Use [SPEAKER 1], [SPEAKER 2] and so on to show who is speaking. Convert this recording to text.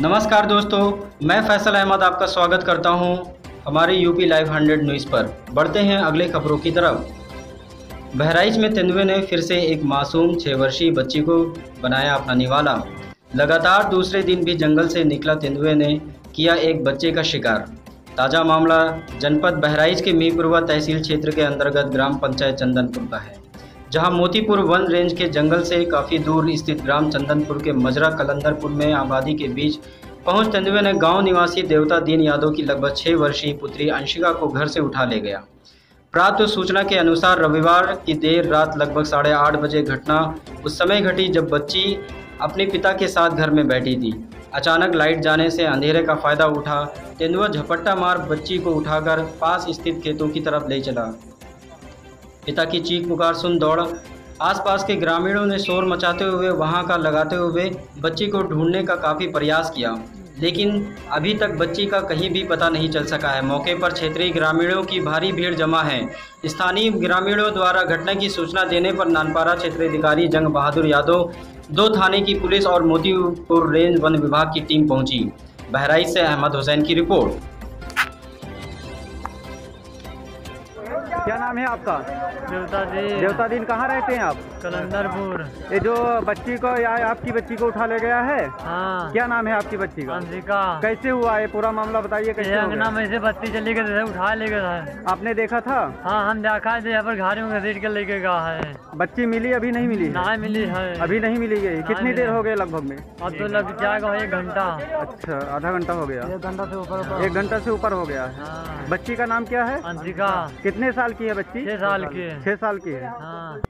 [SPEAKER 1] नमस्कार दोस्तों, मैं फैसल अहमद आपका स्वागत करता हूँ हमारे यूपी लाइव हंड्रेड न्यूज़ पर। बढ़ते हैं अगले खबरों की तरफ़। बहराइच में तेंदुए ने फिर से एक मासूम छः वर्षीय बच्ची को बनाया अपना निवाला। लगातार दूसरे दिन भी जंगल से निकला तेंदुए ने किया एक बच्चे का शिकार। ताज़ा मामला जनपद बहराइच के मीपुरवा तहसील क्षेत्र के अंतर्गत ग्राम पंचायत चंदनपुर का है। जहाँ मोतीपुर वन रेंज के जंगल से काफ़ी दूर स्थित ग्राम चंदनपुर के मजरा कलंदरपुर में आबादी के बीच पहुँच तेंदुए ने गाँव निवासी देवता दीन यादव की लगभग छः वर्षीय पुत्री अंशिका को घर से उठा ले गया। प्राप्त सूचना के अनुसार रविवार की देर रात लगभग साढ़े आठ बजे घटना उस समय घटी जब बच्ची अपने पिता के साथ घर में बैठी थी। अचानक लाइट जाने से अंधेरे का फ़ायदा उठा, तेंदुआ झपट्टा मार बच्ची को उठाकर पास स्थित खेतों की तरफ़ ले चला। पिता की चीख पुकार सुन दौड़। आसपास के ग्रामीणों ने शोर मचाते हुए वहाँ का लगाते हुए बच्ची को ढूँढने का काफ़ी प्रयास किया। लेकिन अभी तक बच्ची का कहीं भी पता नहीं चल सका है। मौके पर क्षेत्रीय ग्रामीणों की भारी भीड़ जमा है। स्थानीय ग्रामीणों द्वारा घटना की सूचना देने पर नानपारा क्षेत्राधिकारी जंग बहादुर यादव, दो थाने की पुलिस और मोतीपुर रेंज वन विभाग की टीम पहुँची। बहराइच से अहमद हुसैन की रिपोर्ट।
[SPEAKER 2] क्या नाम है आपका?
[SPEAKER 3] देवता जी।
[SPEAKER 2] देवता दिन कहाँ रहते हैं आप?
[SPEAKER 3] कलंदरपुर।
[SPEAKER 2] ये जो बच्ची को या आपकी बच्ची को उठा ले गया है?
[SPEAKER 3] हाँ।
[SPEAKER 2] क्या नाम है आपकी बच्ची का?
[SPEAKER 3] अंशिका
[SPEAKER 2] कैसे हुआ ये पूरा मामला बताइए कैसे
[SPEAKER 3] अंगना में से बत्ती चली गई थे उठा ले गया था।
[SPEAKER 2] आपने देखा था?
[SPEAKER 3] हाँ हम देखा थे यहाँ पर गाड़ी में घसीट के लेके गया है।
[SPEAKER 2] बच्ची मिली अभी नहीं मिली?
[SPEAKER 3] ना मिली है।
[SPEAKER 2] अभी नहीं मिली गई कितनी देर हो। गई लगभग में?
[SPEAKER 3] अब तो लग जाएगा एक घंटा।
[SPEAKER 2] अच्छा आधा घंटा हो गया।
[SPEAKER 3] एक घंटा से ऊपर
[SPEAKER 2] एक घंटा से ऊपर हो गया। है।
[SPEAKER 3] हाँ
[SPEAKER 2] बच्ची का नाम क्या है?
[SPEAKER 3] अंशिका
[SPEAKER 2] कितने साल की है बच्ची?
[SPEAKER 3] छह साल की
[SPEAKER 2] छह साल की है।
[SPEAKER 3] हाँ।